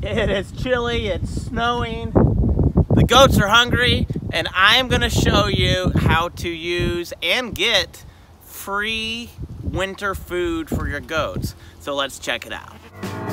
It is chilly, it's snowing. The goats are hungry, and I'm gonna show you how to use and get free winter food for your goats. So let's check it out.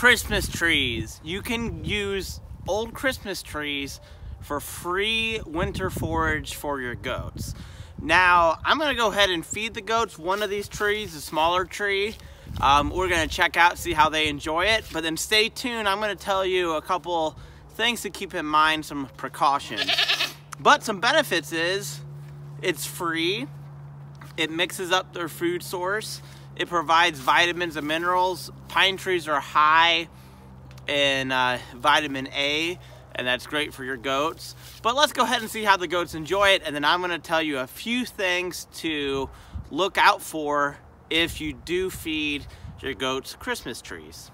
Christmas trees. You can use old Christmas trees for free winter forage for your goats. Now, I'm gonna go ahead and feed the goats one of these trees, a smaller tree. Um, we're gonna check out, see how they enjoy it, but then stay tuned. I'm gonna tell you a couple things to keep in mind, some precautions. But some benefits is, it's free, it mixes up their food source, it provides vitamins and minerals. Pine trees are high in uh, vitamin A, and that's great for your goats. But let's go ahead and see how the goats enjoy it, and then I'm gonna tell you a few things to look out for if you do feed your goats Christmas trees.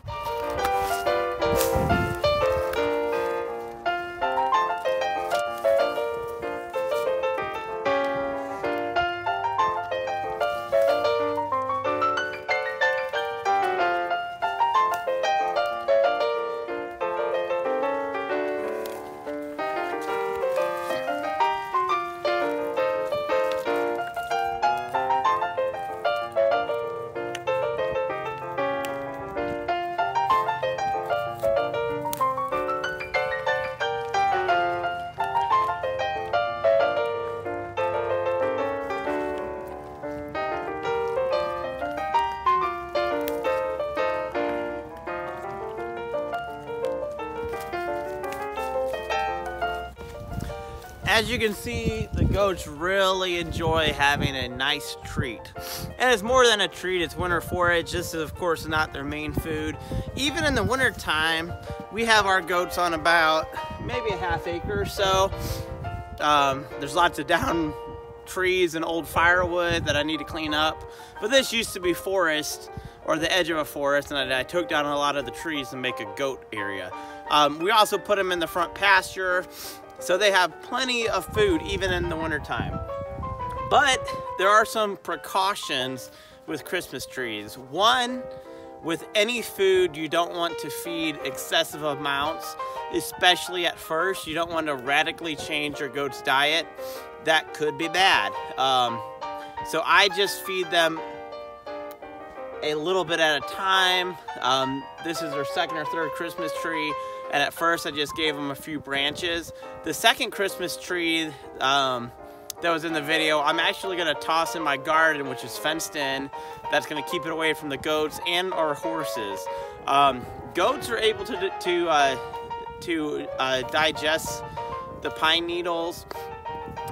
As you can see, the goats really enjoy having a nice treat. And it's more than a treat, it's winter forage. This is of course not their main food. Even in the winter time, we have our goats on about maybe a half acre or so. Um, there's lots of down trees and old firewood that I need to clean up. But this used to be forest or the edge of a forest and I, I took down a lot of the trees to make a goat area. Um, we also put them in the front pasture so they have plenty of food even in the wintertime. But there are some precautions with Christmas trees. One, with any food, you don't want to feed excessive amounts, especially at first. You don't want to radically change your goat's diet. That could be bad. Um, so I just feed them a little bit at a time. Um, this is their second or third Christmas tree. And at first I just gave them a few branches. The second Christmas tree um, that was in the video, I'm actually gonna toss in my garden, which is fenced in. That's gonna keep it away from the goats and our horses. Um, goats are able to, to, uh, to uh, digest the pine needles,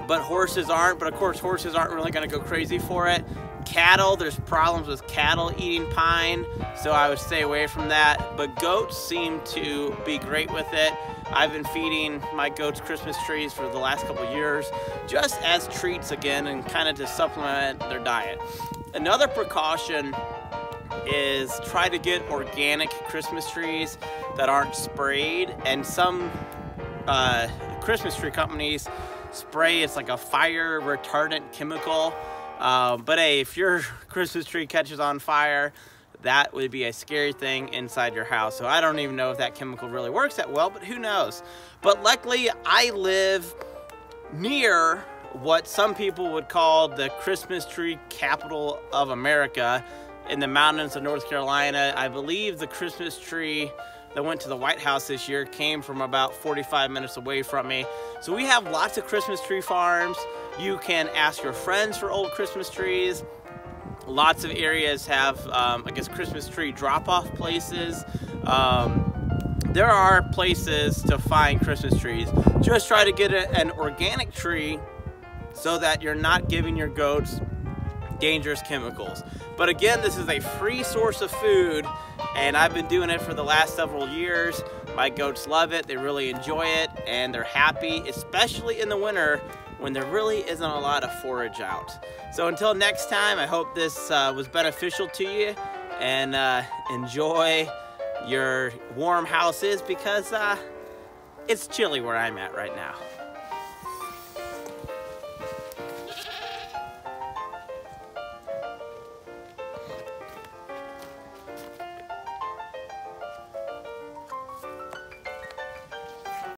but horses aren't. But of course, horses aren't really gonna go crazy for it. Cattle, there's problems with cattle eating pine, so I would stay away from that. But goats seem to be great with it. I've been feeding my goats Christmas trees for the last couple years, just as treats again and kind of to supplement their diet. Another precaution is try to get organic Christmas trees that aren't sprayed and some uh, Christmas tree companies spray it's like a fire retardant chemical um, but hey, if your Christmas tree catches on fire, that would be a scary thing inside your house. So I don't even know if that chemical really works that well, but who knows. But luckily, I live near what some people would call the Christmas tree capital of America in the mountains of North Carolina. I believe the Christmas tree that went to the White House this year came from about 45 minutes away from me. So we have lots of Christmas tree farms. You can ask your friends for old Christmas trees. Lots of areas have, um, I guess, Christmas tree drop-off places. Um, there are places to find Christmas trees. Just try to get a, an organic tree so that you're not giving your goats dangerous chemicals. But again, this is a free source of food and I've been doing it for the last several years. My goats love it, they really enjoy it, and they're happy, especially in the winter when there really isn't a lot of forage out. So until next time, I hope this uh, was beneficial to you and uh, enjoy your warm houses because uh, it's chilly where I'm at right now.